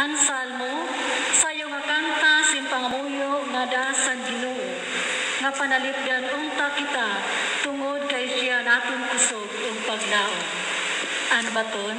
Ang salmo, sayo nga kanta sin pangamuyo nga dasan Ginoo nga panalipdan unta kita tungod kay siya naton kusog ug paglaom. Ang baton,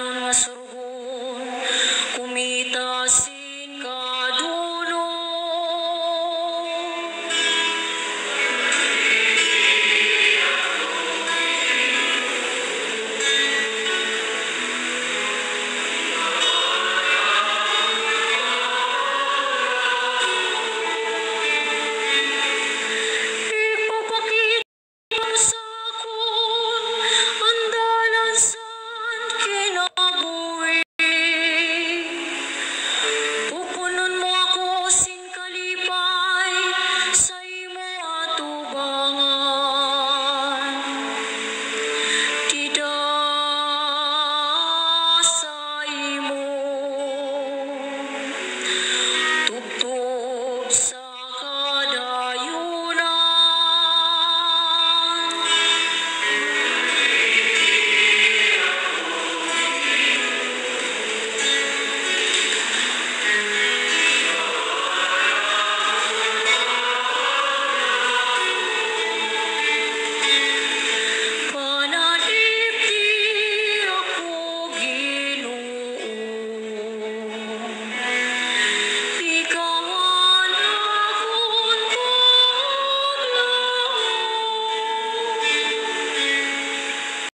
مسرور قم طاسيا